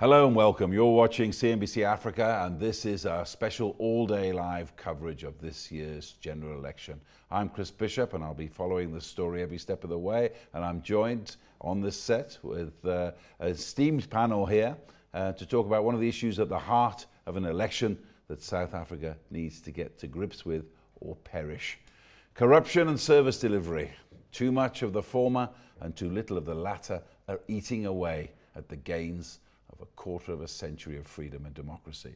Hello and welcome. You're watching CNBC Africa, and this is our special all day live coverage of this year's general election. I'm Chris Bishop, and I'll be following the story every step of the way. And I'm joined on this set with uh, esteemed panel here uh, to talk about one of the issues at the heart of an election that South Africa needs to get to grips with or perish corruption and service delivery. Too much of the former and too little of the latter are eating away at the gains of a quarter of a century of freedom and democracy.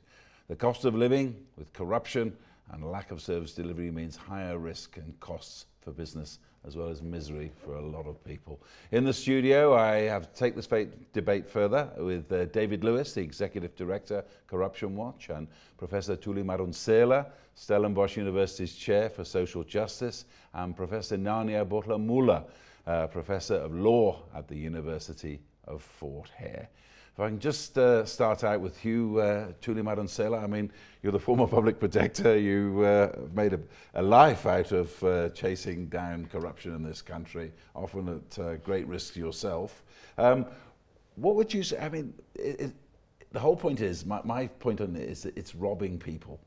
The cost of living with corruption and lack of service delivery means higher risk and costs for business as well as misery for a lot of people. In the studio, I have to take this debate further with uh, David Lewis, the Executive Director, Corruption Watch, and Professor Tuli Marunsela, Stellenbosch University's Chair for Social Justice, and Professor Nania Botla Mula, uh, Professor of Law at the University of Fort Hare. If I can just uh, start out with Hugh uh, Tuli Maroncella, I mean, you're the former public protector. You uh, made a, a life out of uh, chasing down corruption in this country, often at uh, great risk to yourself. Um, what would you say? I mean, it, it, the whole point is, my, my point on it is that it's robbing people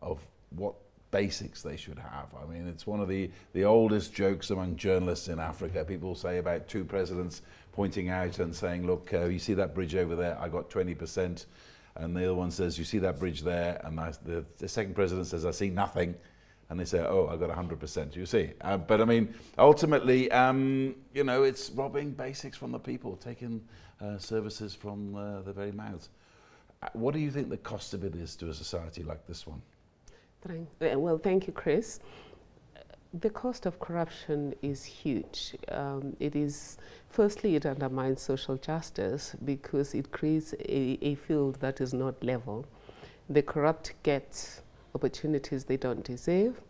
of what basics they should have. I mean, it's one of the, the oldest jokes among journalists in Africa. People say about two presidents pointing out and saying, look, uh, you see that bridge over there? I got 20%. And the other one says, you see that bridge there? And I, the, the second president says, I see nothing. And they say, oh, I got 100%, you see. Uh, but I mean, ultimately, um, you know, it's robbing basics from the people, taking uh, services from uh, the very mouths. Uh, what do you think the cost of it is to a society like this one? Well, thank you, Chris the cost of corruption is huge. Um, it is, firstly, it undermines social justice because it creates a, a, field that is not level. The corrupt get opportunities they don't deserve.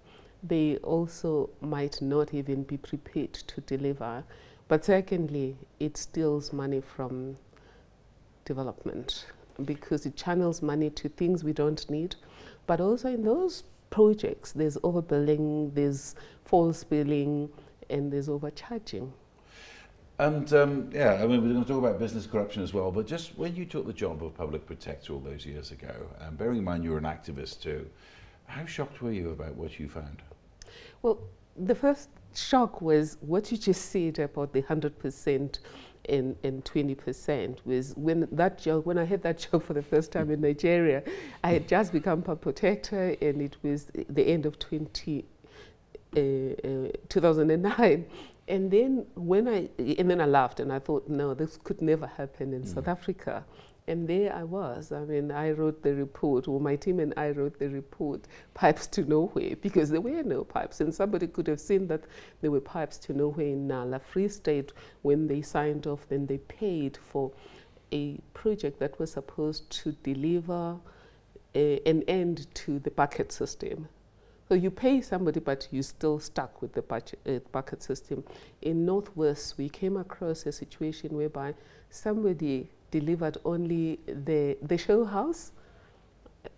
They also might not even be prepared to deliver. But secondly, it steals money from development because it channels money to things we don't need. But also in those projects. There's overbilling, there's false billing, and there's overcharging. And um, yeah, I mean, we're going to talk about business corruption as well, but just when you took the job of public protector all those years ago, and bearing in mind you were an activist too, how shocked were you about what you found? Well, the first shock was what you just said about the 100% and, and 20% was when that job, when I had that job for the first time in Nigeria, I had just become a protector and it was the end of 20, uh, uh, 2009. And then when I, and then I laughed and I thought, no, this could never happen in mm. South Africa. And there I was. I mean, I wrote the report, or my team and I wrote the report, Pipes to Nowhere, because there were no pipes. And somebody could have seen that there were pipes to nowhere in Nala Free State. When they signed off, then they paid for a project that was supposed to deliver a, an end to the bucket system. So you pay somebody, but you're still stuck with the budget, uh, bucket system. In Northwest, we came across a situation whereby somebody delivered only the, the show house,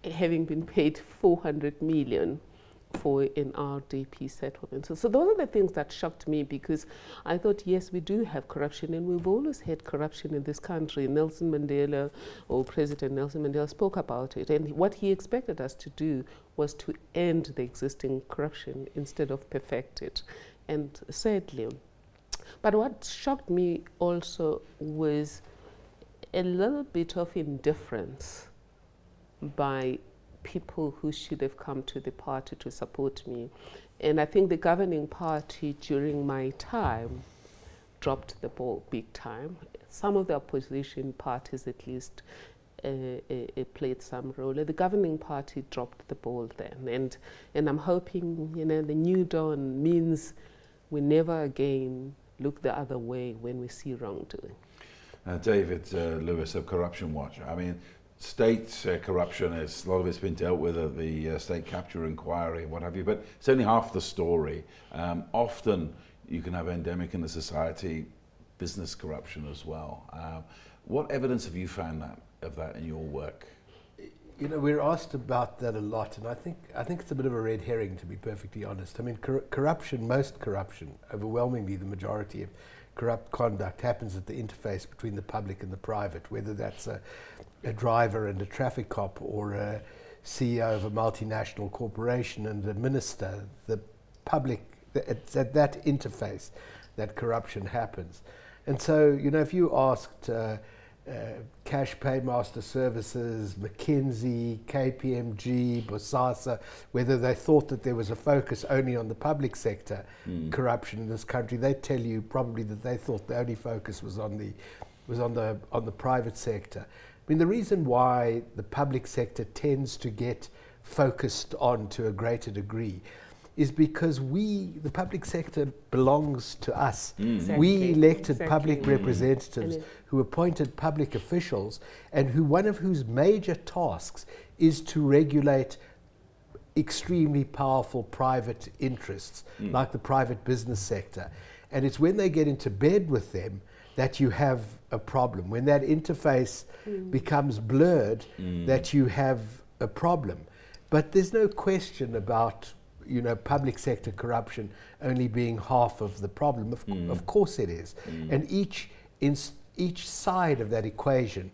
having been paid 400 million for an RDP settlement. So, so those are the things that shocked me because I thought, yes, we do have corruption and we've always had corruption in this country. Nelson Mandela or President Nelson Mandela spoke about it and what he expected us to do was to end the existing corruption instead of perfect it. And sadly, but what shocked me also was a little bit of indifference by people who should have come to the party to support me. And I think the governing party during my time dropped the ball big time. Some of the opposition parties, at least, uh, uh, played some role. The governing party dropped the ball then, and and I'm hoping you know the new dawn means we never again look the other way when we see wrongdoing uh, David uh, Lewis of Corruption Watch. I mean, state uh, corruption is a lot of it's been dealt with at the uh, state capture inquiry, and what have you, but it's only half the story. Um, often you can have endemic in the society business corruption as well. Um, what evidence have you found that, of that in your work? You know, we're asked about that a lot, and I think I think it's a bit of a red herring, to be perfectly honest. I mean, cor corruption, most corruption, overwhelmingly the majority of corrupt conduct happens at the interface between the public and the private, whether that's a, a driver and a traffic cop or a CEO of a multinational corporation and a minister. The public, it's at that interface that corruption happens. And so, you know, if you asked uh, Cash Paymaster Services, McKinsey, KPMG, Bosasa, whether they thought that there was a focus only on the public sector mm. corruption in this country, they'd tell you probably that they thought the only focus was on the was on the on the private sector. I mean, the reason why the public sector tends to get focused on to a greater degree is because we, the public sector, belongs to us. Mm. Exactly. We elected exactly. public mm. representatives who appointed public officials and who one of whose major tasks is to regulate extremely powerful private interests, mm. like the private business sector. And it's when they get into bed with them that you have a problem. When that interface mm. becomes blurred, mm. that you have a problem. But there's no question about you know, public sector corruption only being half of the problem. Of, mm. of course it is. Mm. And each, each side of that equation,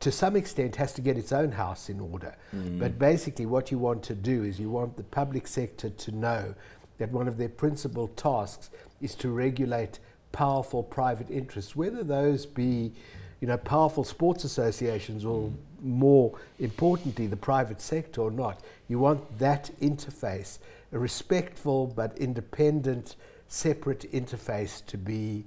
to some extent, has to get its own house in order. Mm. But basically, what you want to do is you want the public sector to know that one of their principal tasks is to regulate powerful private interests, whether those be you know, powerful sports associations or more importantly, the private sector or not. You want that interface a respectful but independent, separate interface to be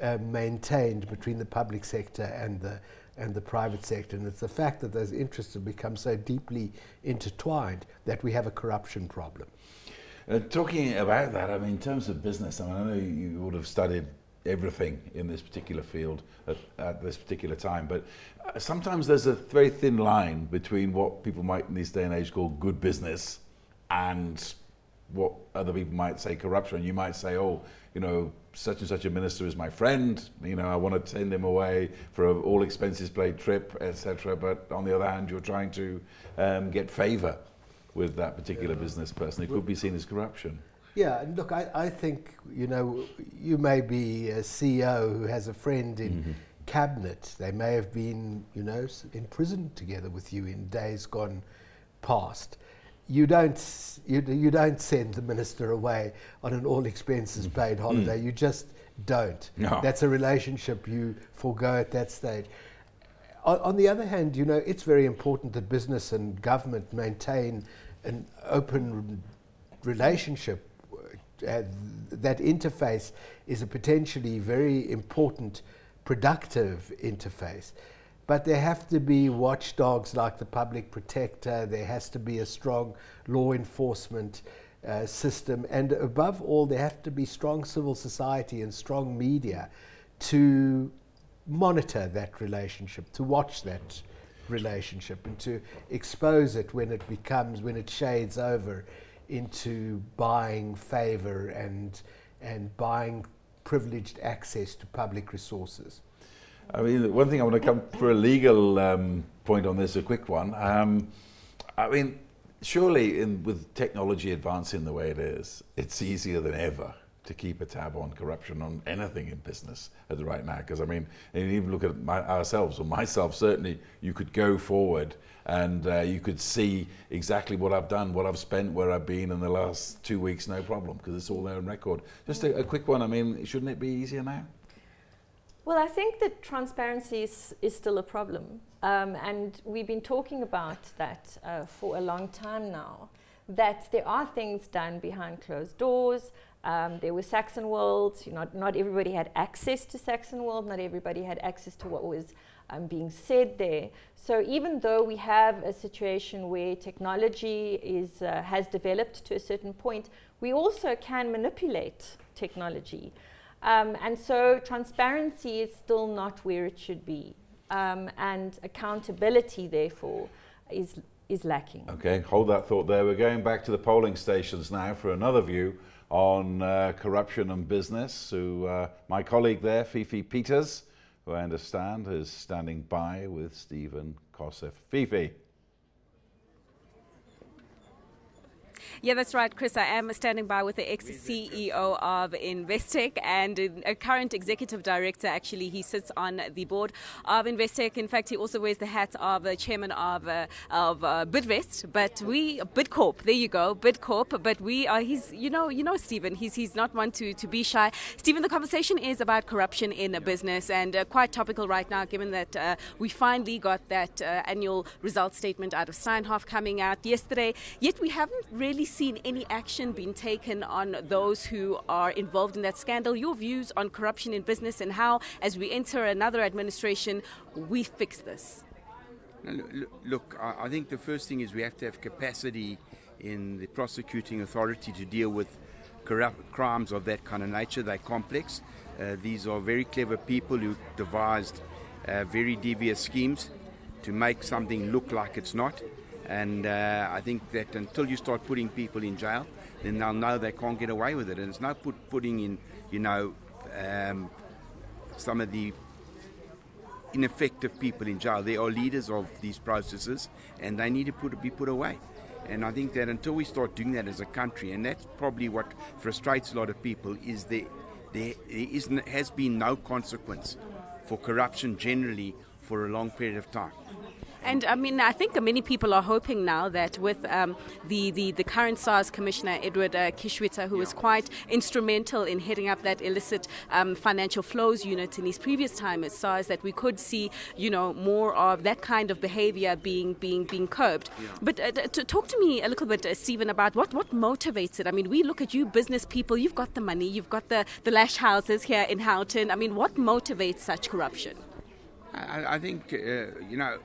uh, maintained between the public sector and the and the private sector. And it's the fact that those interests have become so deeply intertwined that we have a corruption problem. Uh, talking about that, I mean, in terms of business, I mean, I know you would have studied everything in this particular field at, at this particular time, but uh, sometimes there's a very thin line between what people might in this day and age call good business and what other people might say corruption. You might say, oh, you know, such and such a minister is my friend. You know, I want to send him away for an all expenses paid trip, etc. But on the other hand, you're trying to um, get favour with that particular yeah. business person. It could be seen as corruption. Yeah, and look, I, I think, you know, you may be a CEO who has a friend in mm-hmm. cabinet. They may have been, you know, in prison together with you in days gone past you don't you, you don't send the minister away on an all expenses mm. paid holiday. Mm. You just don't. No. That's a relationship you forego at that stage. On, on, the other hand, you know it's very important that business and government maintain an open relationship. Uh, that interface is a potentially very important, productive interface. But there have to be watchdogs like the public protector, there has to be a strong law enforcement uh, system, and above all, there have to be strong civil society and strong media to monitor that relationship, to watch that relationship, and to expose it when it becomes, when it shades over into buying favor and, and buying privileged access to public resources. I mean, one thing I want to come for a legal um, point on this, a quick one. Um, I mean, surely in, with technology advancing the way it is, it's easier than ever to keep a tab on corruption on anything in business at the right now. Because I mean, even look at my, ourselves or myself, certainly you could go forward and uh, you could see exactly what I've done, what I've spent, where I've been in the last two weeks, no problem, because it's all there on record. Just a, a quick one. I mean, shouldn't it be easier now? Well, I think that transparency is, is still a problem. Um, and we've been talking about that uh, for a long time now, that there are things done behind closed doors. Um, there was Saxonwold, you know, not everybody had access to Saxonwold, not everybody had access to what was um, being said there. So even though we have a situation where technology is, uh, has developed to a certain point, we also can manipulate technology. Um, and so transparency is still not where it should be. Um, and accountability, therefore, is, is lacking. Okay, hold that thought there. We're going back to the polling stations now for another view on uh, corruption and business. So, uh, my colleague there, Fifi Peters, who I understand is standing by with Stephen Koseff. Fifi. Yeah, that's right, Chris. I am standing by with the ex CEO of Investec and a current executive director. Actually, he sits on the board of Investec. In fact, he also wears the hat of the chairman of uh, of uh, Bidvest. But we Bidcorp, there you go, Bidcorp. But we are he's you know you know Stephen. He's he's not one to to be shy. Stephen, the conversation is about corruption in a business and uh, quite topical right now, given that uh, we finally got that uh, annual results statement out of Steinhoff coming out yesterday. Yet we haven't really seen any action being taken on those who are involved in that scandal. Your views on corruption in business and how, as we enter another administration, we fix this? Look, I think the first thing is we have to have capacity in the prosecuting authority to deal with corrupt crimes of that kind of nature. They're complex. Uh, these are very clever people who devised uh, very devious schemes to make something look like it's not. And uh, I think that until you start putting people in jail, then they'll know they can't get away with it. And it's not put, putting in, you know, um, some of the ineffective people in jail. They are leaders of these processes, and they need to put, be put away. And I think that until we start doing that as a country, and that's probably what frustrates a lot of people, is there, there is, has been no consequence for corruption generally for a long period of time. And I mean, I think many people are hoping now that with um, the, the, the, current SARS Commissioner, Edward uh, Kieswetter, who yeah. was quite instrumental in heading up that illicit um, financial flows unit in his previous time at SARS, that we could see, you know, more of that kind of behavior being being being curbed. Yeah. But uh, to talk to me a little bit, uh, Stephen, about what, what motivates it. I mean, we look at you business people, you've got the money, you've got the, the lash houses here in Houghton. I mean, what motivates such corruption? I, I think, uh, you know,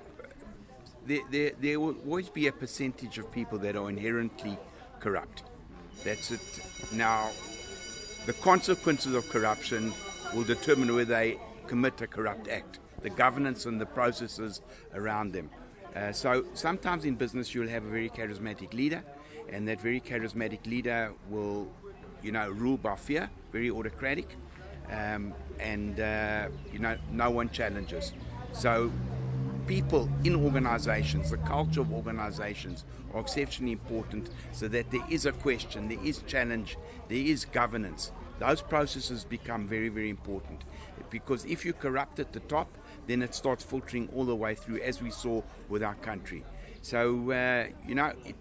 there, there, there will always be a percentage of people that are inherently corrupt. That's it. Now, the consequences of corruption will determine whether they commit a corrupt act, the governance and the processes around them. Uh, so sometimes in business you'll have a very charismatic leader, and that very charismatic leader will, you know, rule by fear, very autocratic, um, and uh, you know no one challenges. So people in organizations, the culture of organizations are exceptionally important so that there is a question, there is challenge, there is governance. Those processes become very, very important because if you corrupt at the top, then it starts filtering all the way through, as we saw with our country. So, uh, you know, it,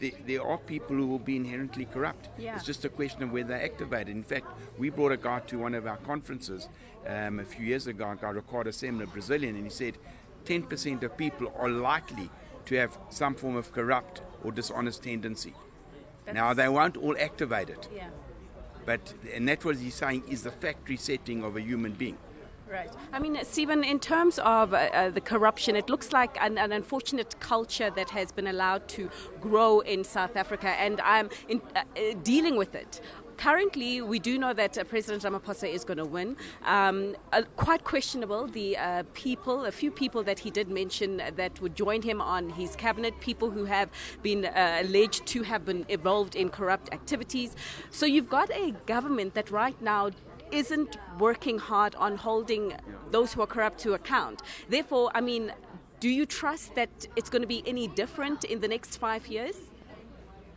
it, there are people who will be inherently corrupt. Yeah. It's just a question of whether they're activated. In fact, we brought a guy to one of our conferences um, a few years ago, a guy, Ricardo Semler, Brazilian, and he said, 10% of people are likely to have some form of corrupt or dishonest tendency. That's now, they won't all activate it. Yeah. But, and that's what he's saying is the factory setting of a human being. Right. I mean, Stephen, in terms of uh, uh, the corruption, it looks like an, an, unfortunate culture that has been allowed to grow in South Africa, and I'm in, uh, uh dealing with it currently, we do know that uh, President Ramaphosa is going to win. Um, uh, quite questionable, the uh, people, a few people that he did mention that would join him on his cabinet, people who have been uh, alleged to have been involved in corrupt activities. So you've got a government that right now isn't working hard on holding those who are corrupt to account. Therefore, I mean, do you trust that it's going to be any different in the next five years?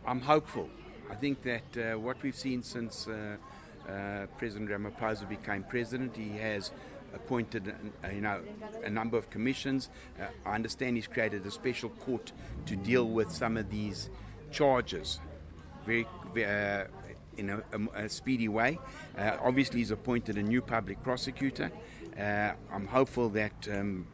I'm hopeful. I think that uh, what we've seen since uh, uh, President Ramaphosa became president, he has appointed uh, you know a number of commissions. Uh, I understand he's created a special court to deal with some of these charges, very. Uh, in a, a, a, speedy way. obviously, he's appointed a new public prosecutor. I'm hopeful that um,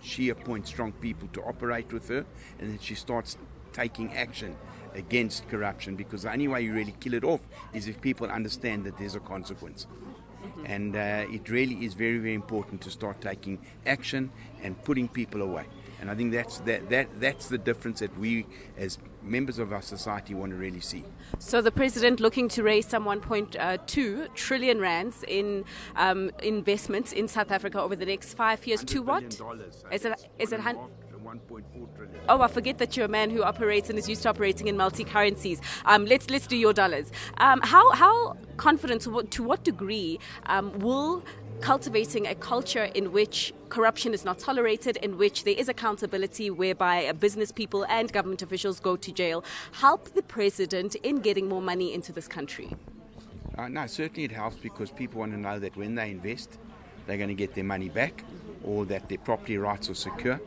she appoints strong people to operate with her and that she starts taking action against corruption because the only way you really kill it off is if people understand that there's a consequence. Mm-hmm. And uh, it really is very, very important to start taking action and putting people away. And I think that's that, that that's the difference that we, as members of our society, want to really see. So the president looking to raise some 1.2 uh, trillion rands in um, investments in South Africa over the next five years. To what? Is it? Is it? 1.4 trillion. Oh, I forget that you're a man who operates and is used to operating in multi currencies. Um, let's let's do your dollars. Um, how how confident to what, to what degree um, will cultivating a culture in which corruption is not tolerated, in which there is accountability, whereby business people and government officials go to jail, help the president in getting more money into this country? Uh, no, certainly it helps because people want to know that when they invest, they're going to get their money back or that their property rights are secure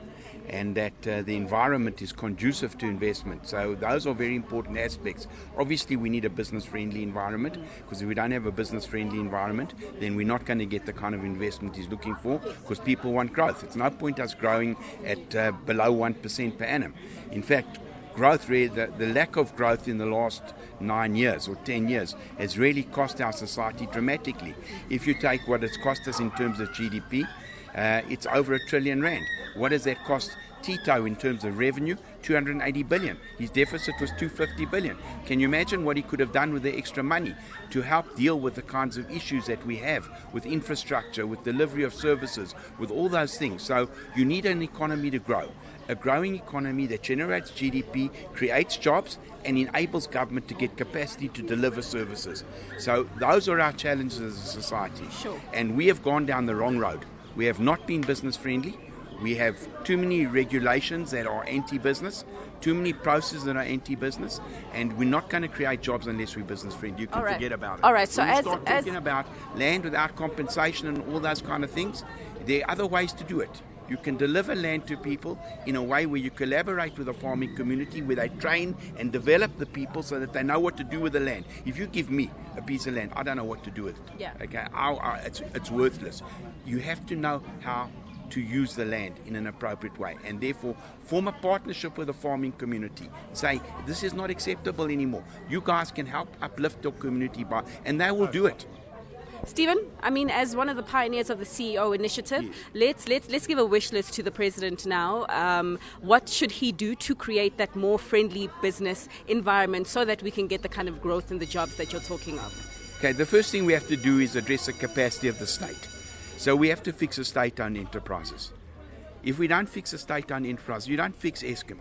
and that uh, the environment is conducive to investment. So those are very important aspects. Obviously, we need a business-friendly environment because if we don't have a business-friendly environment, then we're not going to get the kind of investment he's looking for because people want growth. It's no point us growing at uh, below one percent per annum. In fact, growth the lack of growth in the last nine years or ten years has really cost our society dramatically. If you take what it's cost us in terms of GDP, uh, it's over a trillion rand. What does that cost Tito in terms of revenue? 280 billion. His deficit was 250 billion. Can you imagine what he could have done with the extra money to help deal with the kinds of issues that we have with infrastructure, with delivery of services, with all those things? So you need an economy to grow. A growing economy that generates GDP, creates jobs, and enables government to get capacity to deliver services. So those are our challenges as a society. Sure. And we have gone down the wrong road. We have not been business friendly. We have too many regulations that are anti business, too many processes that are anti business, and we're not going to create jobs unless we're business friendly. You can right. forget about it. All right, so when you as- start as- talking about land without compensation and all those kind of things, there are other ways to do it. You can deliver land to people in a way where you collaborate with the farming community, where they train and develop the people so that they know what to do with the land. If you give me a piece of land, I don't know what to do with it. Yeah. Okay, I, I, it's, it's worthless. You have to know how to use the land in an appropriate way and therefore form a partnership with the farming community. Say, this is not acceptable anymore. You guys can help uplift your community by, and they will do it. Stephen, I mean, as one of the pioneers of the CEO initiative, let's let's let's give a wish list to the president now. Um, what should he do to create that more friendly business environment so that we can get the kind of growth and the jobs that you're talking of? Okay, the first thing we have to do is address the capacity of the state. So we have to fix the state-owned enterprises. If we don't fix the state-owned enterprises, you don't fix Eskom.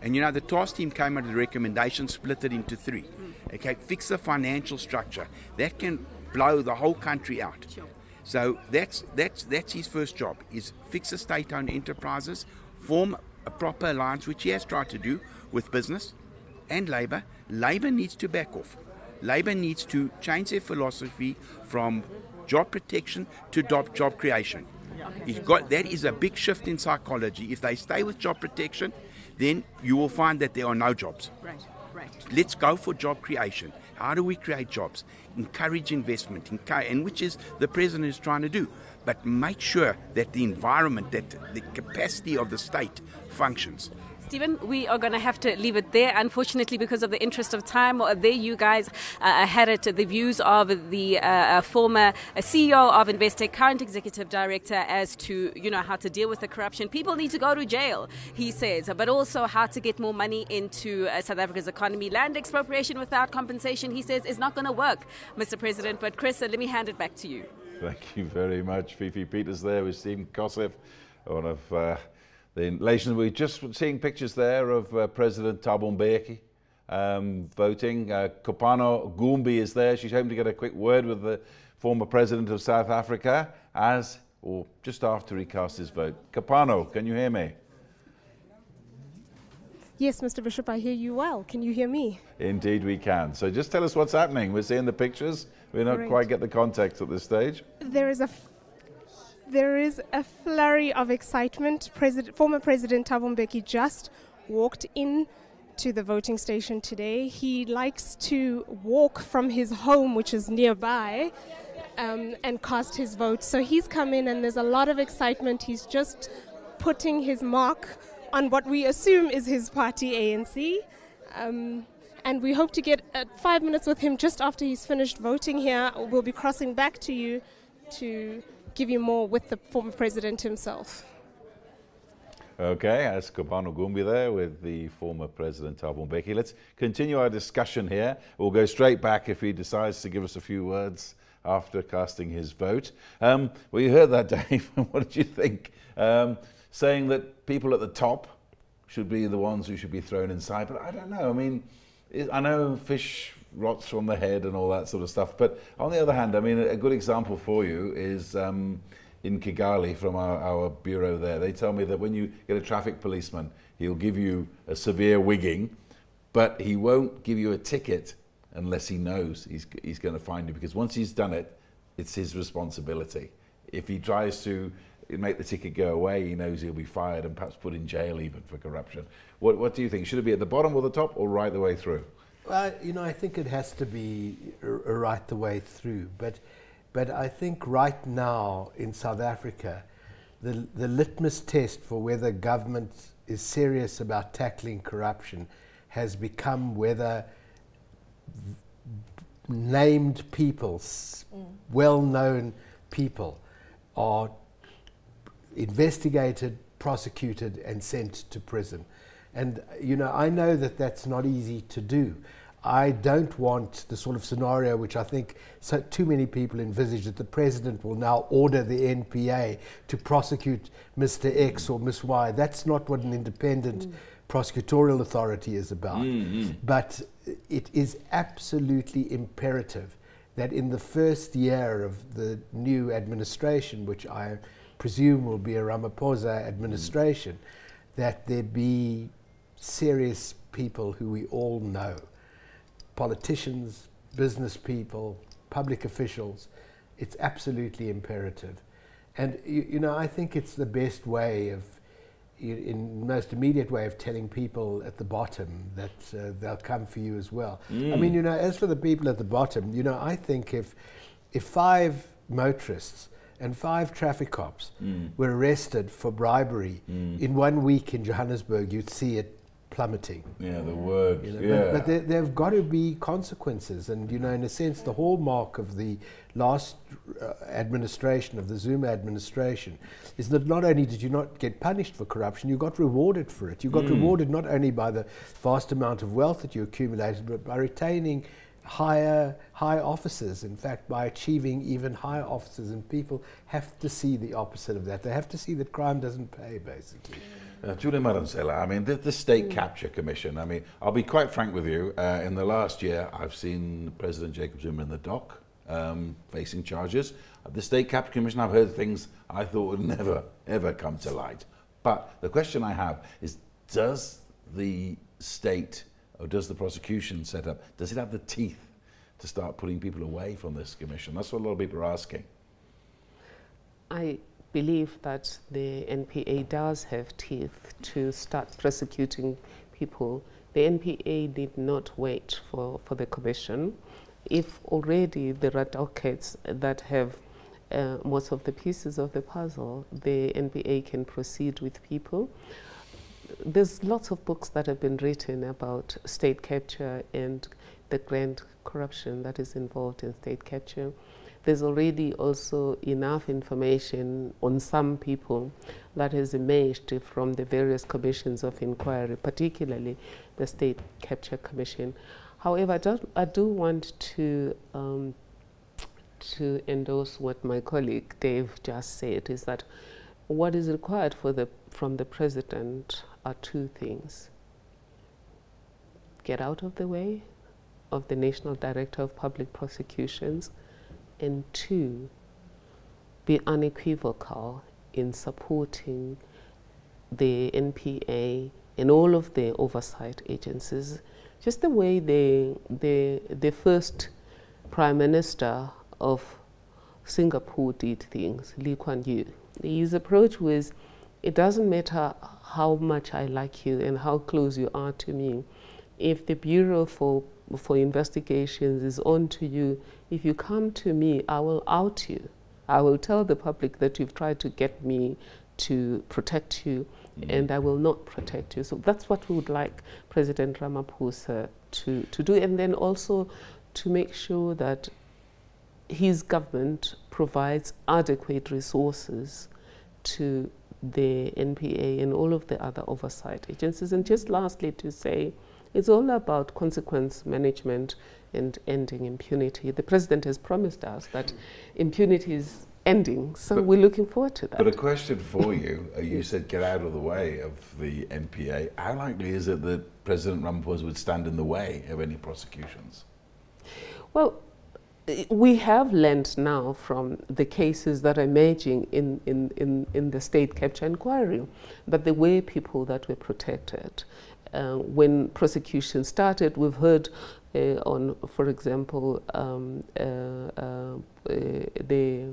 And you know, the task team came up with a recommendation, split it into three. Okay, fix the financial structure. That can blow the whole country out. So that's that's that's his first job: is fix the state-owned enterprises, form a proper alliance, which he has tried to do with business and Labour. Labour needs to back off. Labour needs to change their philosophy from job protection to job, job creation. It's got, that is a big shift in psychology. If they stay with job protection, then you will find that there are no jobs. Right, right. Let's go for job creation. How do we create jobs? Encourage investment, and which is the president is trying to do. But make sure that the environment, that the capacity of the state functions. Stephen, we are going to have to leave it there, unfortunately, because of the interest of time. There, you guys uh, had it, the views of the uh, uh, former uh, CEO of Investec, current executive director, as to you know how to deal with the corruption. People need to go to jail, he says, but also how to get more money into uh, South Africa's economy. Land expropriation without compensation, he says, is not going to work, Mr. President. But Chris, uh, let me hand it back to you. Thank you very much, Fifi Peters. There with Stephen Koseff, one of uh, the. We're just seeing pictures there of uh, President Thabo Mbeki um, voting. Uh, Kopano Gumbi is there. She's hoping to get a quick word with the former president of South Africa as or just after he casts his vote. Kopano, can you hear me? Yes, Mr. Bishop, I hear you well. Can you hear me? Indeed, we can. So just tell us what's happening. We're seeing the pictures. We don't Great. quite get the context at this stage. There is a there is a flurry of excitement. President, former President Thabo Mbeki just walked in to the voting station today. He likes to walk from his home, which is nearby, um, and cast his vote. So he's come in, and there's a lot of excitement. He's just putting his mark on what we assume is his party, ANC. Um, and we hope to get uh, five minutes with him just after he's finished voting here. We'll be crossing back to you to give you more with the former president himself. Okay, that's Kopano Gumbi there with the former President Thabo Mbeki. Let's continue our discussion here. We'll go straight back if he decides to give us a few words after casting his vote. Um, well, you heard that, Dave. what did you think? Um, saying that people at the top should be the ones who should be thrown inside, but I don't know. I mean, I know Fish rots from the head and all that sort of stuff. But on the other hand, I mean, a good example for you is um, in Kigali from our, our bureau there. They tell me that when you get a traffic policeman, he'll give you a severe wigging, but he won't give you a ticket unless he knows he's, he's going to find you because once he's done it, it's his responsibility. If he tries to make the ticket go away, he knows he'll be fired and perhaps put in jail even for corruption. What, what do you think? Should it be at the bottom or the top or right the way through? Well, you know, I think it has to be right the way through. But, but I think right now in South Africa, the, the litmus test for whether government is serious about tackling corruption has become whether named people, mm. well known people, are investigated, prosecuted, and sent to prison. And, you know, I know that that's not easy to do. I don't want the sort of scenario which I think so too many people envisage that the president will now order the NPA to prosecute Mr. X or Miss Y. That's not what an independent mm. prosecutorial authority is about. Mm-hmm. But it is absolutely imperative that in the first year of the new administration, which I presume will be a Ramaphosa administration, mm. that there be serious people who we all know politicians, business people, public officials. It's absolutely imperative. And, you, you know, I think it's the best way of, in most immediate way of telling people at the bottom that uh, they'll come for you as well. Mm. I mean, mm. you know, as for the people at the bottom, you know, I think if, if five motorists and five traffic cops mm. were arrested for bribery mm. in one week in Johannesburg, you'd see it plummeting. Yeah, the word. You know, yeah. But, but there, there, have got to be consequences. And, you know, in a sense, the hallmark of the last uh, administration, of the Zuma administration, is that not only did you not get punished for corruption, you got rewarded for it. You got mm. rewarded not only by the vast amount of wealth that you accumulated, but by retaining higher high offices in fact by achieving even higher offices and people have to see the opposite of that they have to see that crime doesn't pay basically uh, Thuli Madonsela, I mean, the, the State mm. Capture Commission, I mean, I'll be quite frank with you. Uh, in the last year, I've seen President Jacob Zuma in the dock um, facing charges. At the State Capture Commission, I've heard things I thought would never, ever come to light. But the question I have is does the state or does the prosecution set up, does it have the teeth to start putting people away from this commission? That's what a lot of people are asking. I believe that the NPA does have teeth to start prosecuting people. The NPA did not wait for, for the commission. If already there are dockets that have uh, most of the pieces of the puzzle, the NPA can proceed with people. There's lots of books that have been written about state capture and the grand corruption that is involved in state capture there's already also enough information on some people that has emerged from the various commissions of inquiry, particularly the State Capture Commission. However, I, do, I do want to um, to endorse what my colleague Dave just said is that what is required for the from the president are two things. Get out of the way of the National Director of Public Prosecutions and two, be unequivocal in supporting the NPA and all of the oversight agencies, just the way the, the, the first Prime Minister of Singapore did things, Lee Kuan Yew. His approach was, it doesn't matter how much I like you and how close you are to me. If the Bureau for, for Investigations is on to you if you come to me, I will out you. I will tell the public that you've tried to get me to protect you, mm. and I will not protect you. So that's what we would like President Ramaphosa to, to do, and then also to make sure that his government provides adequate resources to the NPA and all of the other oversight agencies. And just lastly, to say, it's all about consequence management and ending impunity. The president has promised us that impunity is ending, so but, we're looking forward to that. But a question for you, uh, you said get out of the way of the NPA. How likely is it that President Ramaphosa would stand in the way of any prosecutions? Well, we have learned now from the cases that are emerging in, in, in, in the state capture inquiry that there were people that were protected. Uh, when prosecution started, we've heard uh, on, for example, um, uh, uh, the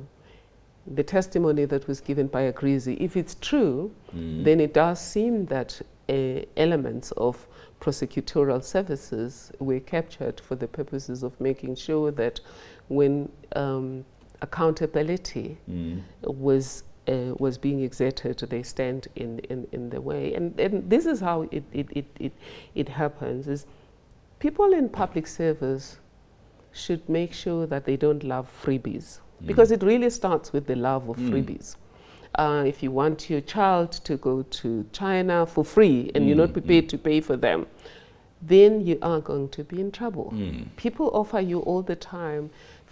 the testimony that was given by Agrizi, if it's true, mm. then it does seem that uh, elements of prosecutorial services were captured for the purposes of making sure that when um, accountability mm. was uh, was being exerted, they stand in, in, in the way. And, and this is how it, it, it, it, it happens, is people in public service should make sure that they don't love freebies. Mm. Because it really starts with the love of mm. freebies. Uh, if you want your child to go to China for free and mm. you're not mm, prepared to pay for them, then you are going to be in trouble. Mm. People offer you all the time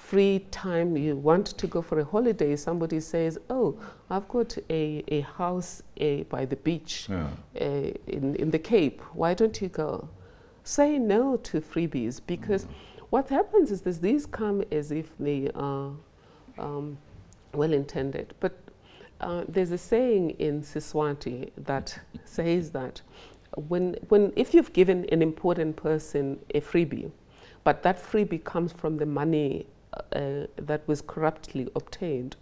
free time, you want to go for a holiday, somebody says, oh, I've got a, a house uh, by the beach yeah. uh, in, in the Cape, why don't you go? Say no to freebies because mm. what happens is this, these come as if they are um, well intended. But uh, there's a saying in Siswati that says that when, when if you've given an important person a freebie, but that freebie comes from the money uh, that was corruptly obtained,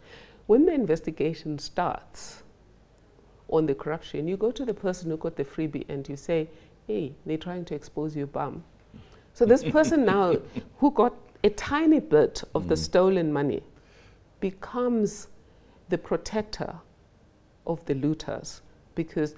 when the investigation starts on the corruption, you go to the person who got the freebie and you say, hey, they're trying to expose your bum. So this person now who got a tiny bit of mm. the stolen money becomes the protector of the looters because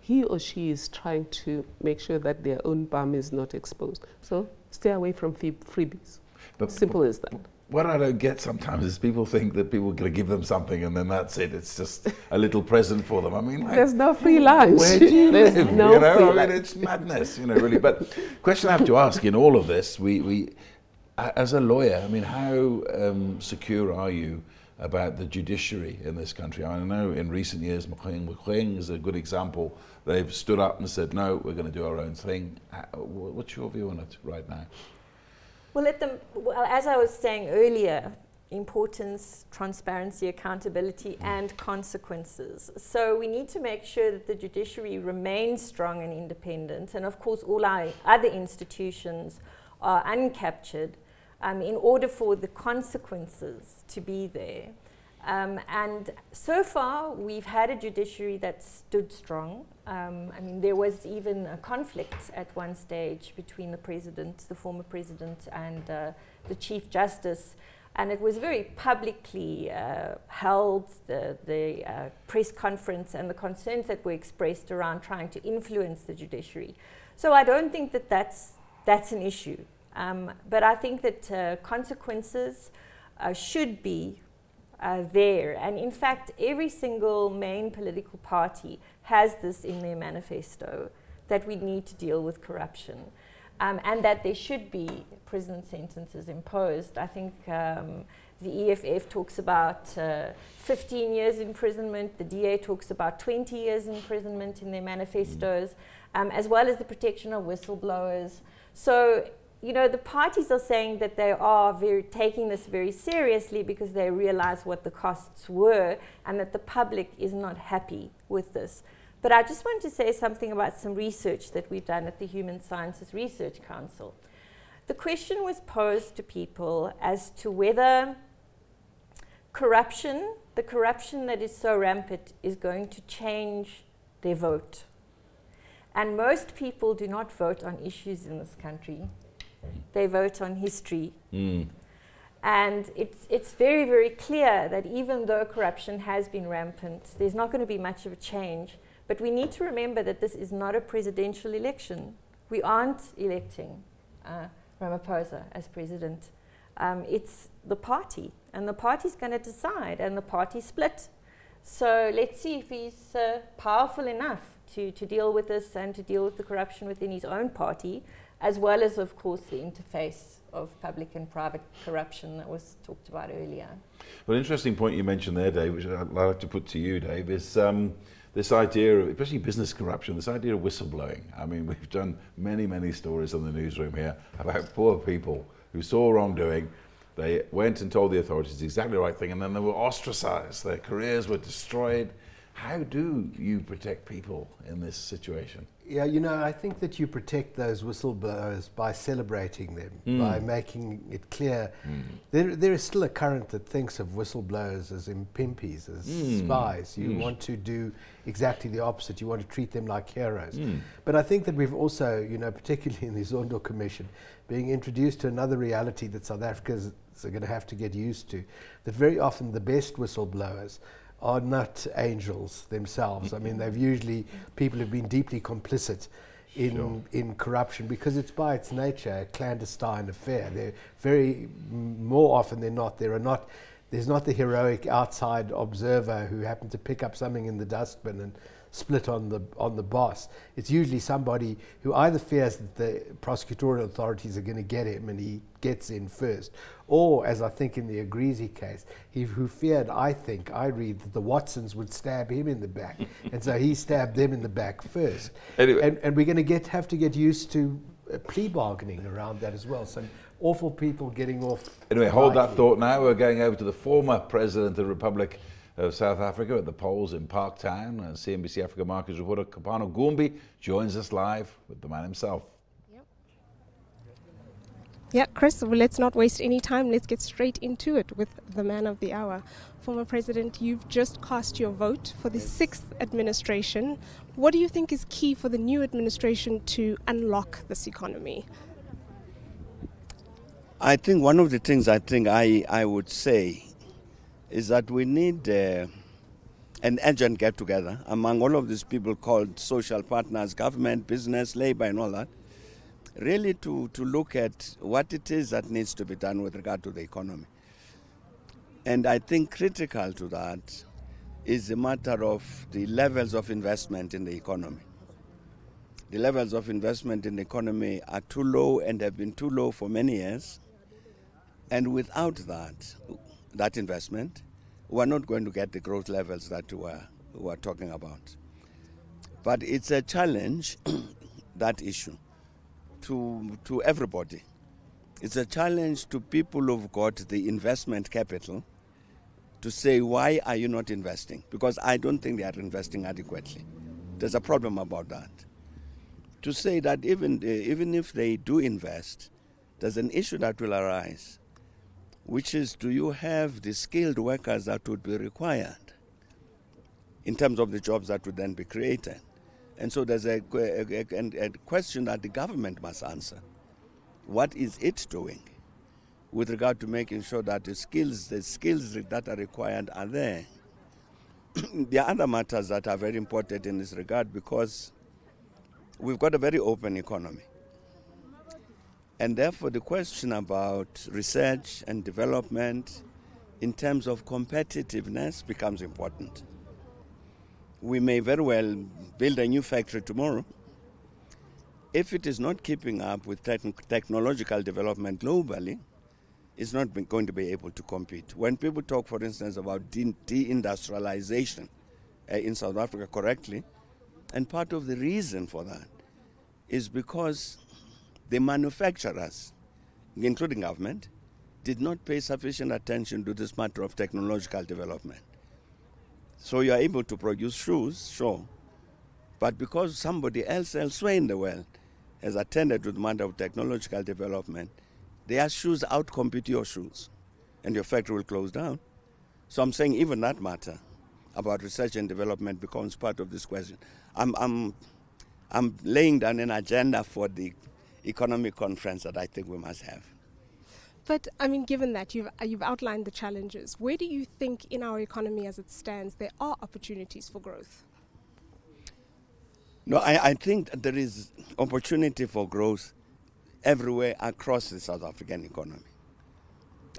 he or she is trying to make sure that their own bum is not exposed. So stay away from freebies. But Simple as that. What I don't get sometimes is people think that people are going to give them something and then that's it. It's just a little present for them. I mean, like, there's no free lunch. Where do you there's live? No you know, free I mean, it's madness. You know, really. But question I have to ask in all of this, we, we as a lawyer, I mean, how um, secure are you? about the judiciary in this country. I know in recent years, Mogoeng is a good example. They've stood up and said, no, we're going to do our own thing. What's your view on it right now? Well, well, as I was saying earlier, importance, transparency, accountability, mm. and consequences. So we need to make sure that the judiciary remains strong and independent, and of course, all our other institutions are uncaptured um, in order for the consequences to be there. Um, and so far, we've had a judiciary that stood strong. Um, I mean, there was even a conflict at one stage between the president, the former president, and uh, the chief justice. And it was very publicly uh, held, the, the uh, press conference, and the concerns that were expressed around trying to influence the judiciary. So I don't think that that's, that's an issue. Um, but I think that uh, consequences uh, should be uh, there. And in fact, every single main political party has this in their manifesto that we need to deal with corruption um, and that there should be prison sentences imposed. I think um, the EFF talks about uh, 15 years imprisonment, the DA talks about 20 years imprisonment in their manifestos, um, as well as the protection of whistleblowers. So you know, the parties are saying that they are very, taking this very seriously because they realize what the costs were and that the public is not happy with this. But I just want to say something about some research that we've done at the Human Sciences Research Council. The question was posed to people as to whether corruption, the corruption that is so rampant, is going to change their vote. And most people do not vote on issues in this country they vote on history. Mm. And it's, it's very, very clear that even though corruption has been rampant, there's not going to be much of a change. But we need to remember that this is not a presidential election. We aren't electing uh, Ramaphosa as president. Um, it's the party, and the party's going to decide, and the party split. So let's see if he's uh, powerful enough to, to deal with this and to deal with the corruption within his own party as well as, of course, the interface of public and private corruption that was talked about earlier. Well, an interesting point you mentioned there, Dave, which I'd like to put to you, Dave, is um, this idea of, especially business corruption, this idea of whistleblowing. I mean, we've done many, many stories in the newsroom here about poor people who saw wrongdoing. They went and told the authorities exactly the right thing, and then they were ostracized. Their careers were destroyed. How do you protect people in this situation? Yeah, you know, I think that you protect those whistleblowers by celebrating them, mm. by making it clear. Mm. There, there is still a current that thinks of whistleblowers as impimpies, as mm. spies. You want to do exactly the opposite. You want to treat them like heroes. But I think that we've also, you know, particularly in the Zondo Commission, being introduced to another reality that South Africans are going to have to get used to, that very often the best whistleblowers are not angels themselves. I mean, they've usually people have been deeply complicit in sure. in corruption because it's by its nature a clandestine affair. They're very more often than not there are not there's not the heroic outside observer who happened to pick up something in the dustbin and split on the on the boss. It's usually somebody who either fears that the prosecutorial authorities are going to get him and he gets in first, or as I think in the Agrizzi case, he who feared, I think, I read that the Watsons would stab him in the back, and so he stabbed them in the back first. Anyway. And, and we're going to get have to get used to uh, plea bargaining around that as well. Some awful people getting off. Anyway, hold that thought now. We're going over to the former president of the Republic of South Africa at the polls in Parktown. Uh, CNBC Africa Markets reporter Kopano Gumbi joins us live with the man himself. Yeah, Chris, well, let's not waste any time. Let's get straight into it with the man of the hour. Former President, you've just cast your vote for the sixth administration. What do you think is key for the new administration to unlock this economy? I think one of the things I think I, I would say is that we need uh, an urgent get together among all of these people called social partners, government, business, labor, and all that, really to, to look at what it is that needs to be done with regard to the economy. And I think critical to that is the matter of the levels of investment in the economy. The levels of investment in the economy are too low and have been too low for many years. And without that, that investment, we're not going to get the growth levels that we're, we're talking about. But it's a challenge, that issue, to, to everybody. It's a challenge to people who've got the investment capital to say, why are you not investing? Because I don't think they are investing adequately. There's a problem about that. To say that even, uh, even if they do invest, there's an issue that will arise which is do you have the skilled workers that would be required in terms of the jobs that would then be created? And so there's a, a, a, a question that the government must answer. What is it doing with regard to making sure that the skills, the skills that are required are there? there are other matters that are very important in this regard because we've got a very open economy. And therefore, the question about research and development in terms of competitiveness becomes important. We may very well build a new factory tomorrow. If it is not keeping up with te- technological development globally, it's not going to be able to compete. When people talk, for instance, about de- deindustrialization uh, in South Africa correctly, and part of the reason for that is because the manufacturers, including government, did not pay sufficient attention to this matter of technological development. So you are able to produce shoes, sure, but because somebody else elsewhere in the world has attended to the matter of technological development, their shoes outcompete your shoes, and your factory will close down. So I'm saying even that matter about research and development becomes part of this question. I'm, I'm, I'm laying down an agenda for the economic conference that I think we must have. But I mean, given that you've you've outlined the challenges, where do you think in our economy as it stands there are opportunities for growth? No, I, I think there is opportunity for growth everywhere across the South African economy.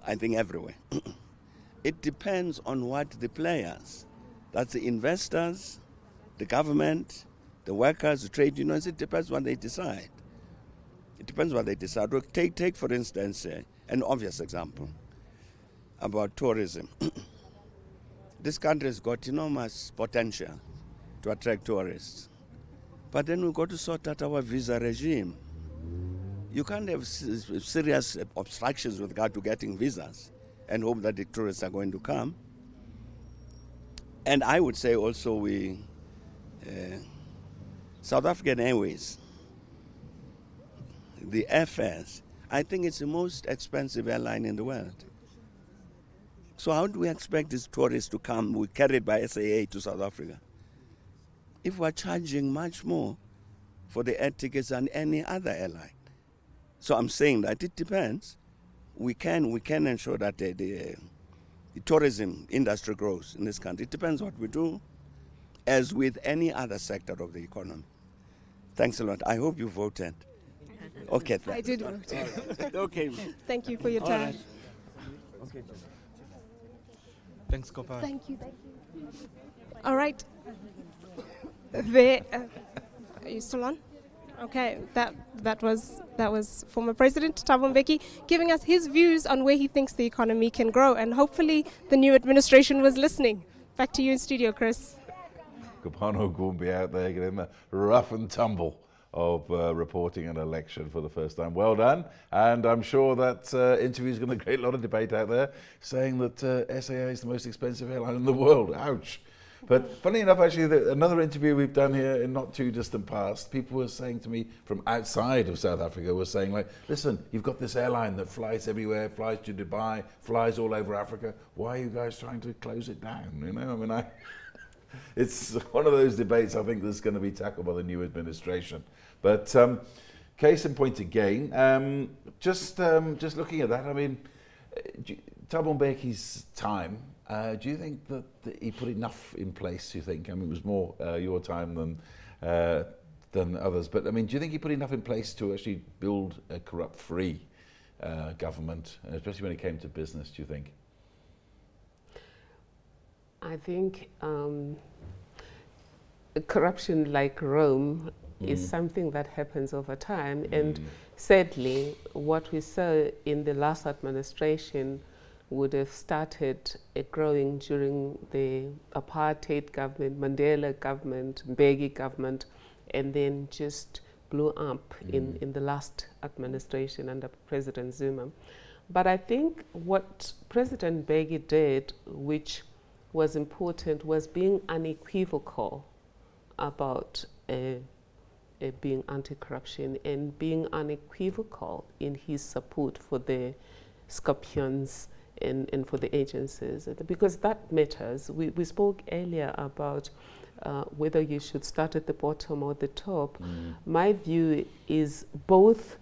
I think everywhere. it depends on what the players, that's the investors, the government, the workers, the trade unions, it depends what they decide. It depends what they decide. Take, take for instance, uh, an obvious example about tourism. this country has got enormous potential to attract tourists. But then we've got to sort out our visa regime. You can't have serious obstructions with regard to getting visas and hope that the tourists are going to come. And I would say also we, uh, South African Airways, the airfares, I think it's the most expensive airline in the world. So how do we expect these tourists to come? We carried by SAA to South Africa. If we're charging much more for the air tickets than any other airline. So I'm saying that it depends. We can we can ensure that the, the, the tourism industry grows in this country. It depends what we do, as with any other sector of the economy. Thanks a lot. I hope you voted. Okay. I did vote. okay. Thank you for your time. Okay. Thanks, Kopa. Thank you. Thank you. All right. There. Uh, are you still on? Okay, that that was that was former President Thabo Mbeki giving us his views on where he thinks the economy can grow, and hopefully the new administration was listening. Back to you in studio, Chris. Kopano Gumbi out there getting the rough and tumble of uh, reporting an election for the first time. Well done. And I'm sure that uh, interview is going to create a lot of debate out there saying that uh, SAA is the most expensive airline in the world. Ouch. But funny enough, actually, the, another interview we've done here in not too distant past, people were saying to me from outside of South Africa, were saying like, listen, you've got this airline that flies everywhere, flies to Dubai, flies all over Africa. Why are you guys trying to close it down? You know, I mean, I, it's one of those debates I think that's going to be tackled by the new administration. But um, case in point again, um, just um, just looking at that, I mean, Mbeki's time uh, do you think that, that, he put enough in place? Do you think? I mean, it was more uh, your time than uh, than others, but I mean, do you think he put enough in place to actually build a corrupt-free uh, government, especially when it came to business? Do you think? I think um, corruption, like Rome, mm. is something that happens over time, mm. and sadly, what we saw in the last administration would have started uh, growing during the apartheid government, Mandela government, Mbeki government, and then just blew up mm. in, in the last administration under President Zuma. But I think what President Mbeki did, which was important, was being unequivocal about uh, uh, being anti-corruption and being unequivocal in his support for the Scorpions and, and for the agencies because that matters. We, we spoke earlier about uh, whether you should start at the bottom or the top. Mm. My view is both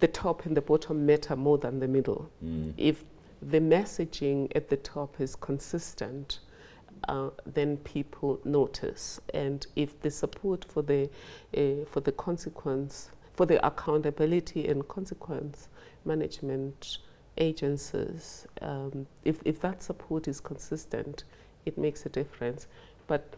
the top and the bottom matter more than the middle. Mm. If the messaging at the top is consistent, uh, then people notice. And if the support for the, uh, for the consequence, for the accountability and consequence management agencies, um, if, if that support is consistent, it makes a difference. But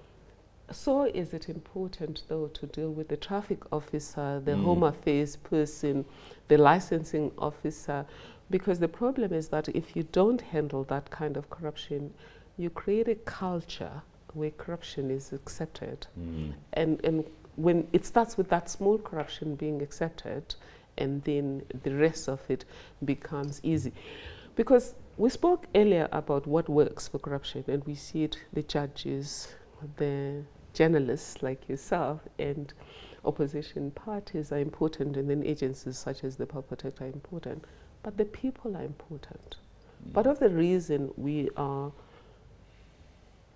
so is it important, though, to deal with the traffic officer, the mm. home affairs person, the licensing officer, because the problem is that if you don't handle that kind of corruption, you create a culture where corruption is accepted. Mm. And, and when it starts with that small corruption being accepted, and then the rest of it becomes easy. Because we spoke earlier about what works for corruption, and we see it the judges, the journalists like yourself, and opposition parties are important, and then agencies such as the Public Protector are important. But the people are important. Mm. Part of the reason we are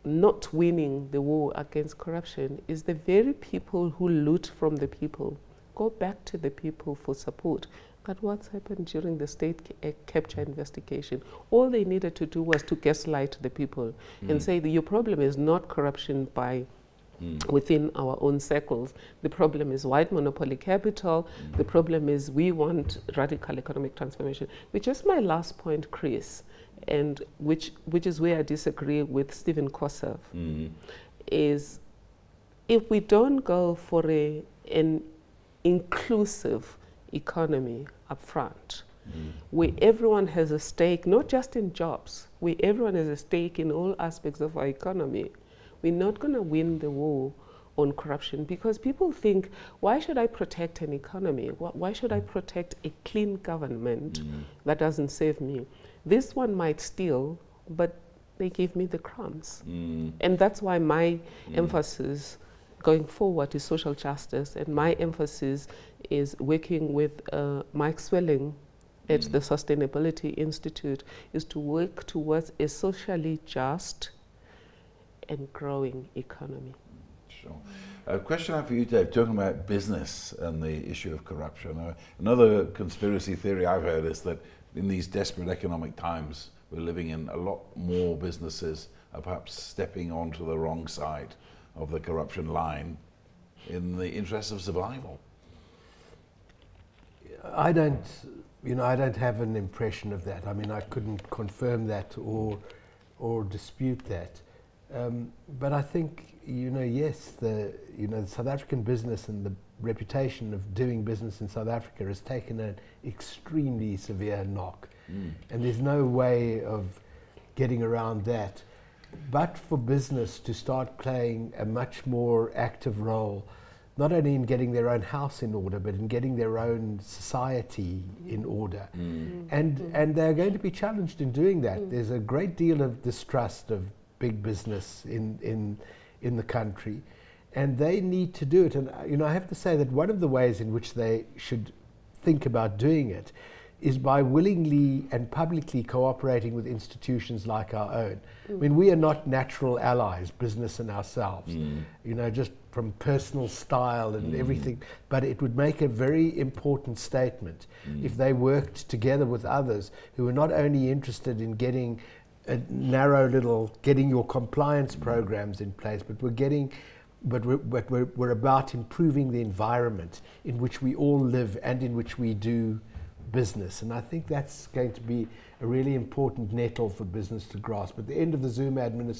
not winning the war against corruption is the very people who loot from the people go back to the people for support. But what's happened during the state ca uh, capture investigation? All they needed to do was to gaslight the people mm. and say that your problem is not corruption by mm. within our own circles. The problem is white monopoly capital. Mm. The problem is we want radical economic transformation, which is my last point, Chris, and which, which is where I disagree with Stephen Koseff, mm. is if we don't go for a, an inclusive economy up front, mm. where everyone has a stake, not just in jobs, where everyone has a stake in all aspects of our economy, we're not going to win the war on corruption because people think, why should I protect an economy? Why should I protect a clean government mm. that doesn't serve me? This one might steal, but they give me the crumbs. Mm. And that's why my mm. emphasis going forward is social justice, and my emphasis is working with uh, Mike Swilling at mm. the Sustainability Institute, is to work towards a socially just and growing economy. Sure. A question I have for you, Dave, talking about business and the issue of corruption. Uh, another conspiracy theory I've heard is that in these desperate economic times, we're living in a lot more businesses are perhaps stepping onto the wrong side of the corruption line in the interest of survival. I don't, you know, I don't have an impression of that. I mean, I couldn't confirm that or, or dispute that. Um, but I think, you know, yes, the, you know, the South African business and the reputation of doing business in South Africa has taken an extremely severe knock. Mm. And there's no way of getting around that. But for business to start playing a much more active role, not only in getting their own house in order, but in getting their own society in order. Mm. Mm. And, mm. and they're going to be challenged in doing that. Mm. There's a great deal of distrust of big business in, in, in the country and they need to do it. And you know, I have to say that one of the ways in which they should think about doing it is by willingly and publicly cooperating with institutions like our own. Mm. I mean, we are not natural allies, business and ourselves, mm. you know, just from personal style and mm. everything. But it would make a very important statement mm. if they worked together with others who are not only interested in getting a narrow little, getting your compliance programs in place, but we're getting but, we're, but we're, we're, about improving the environment in which we all live and in which we do business. And I think that's going to be a really important nettle for business to grasp. At the end of the Zuma administration,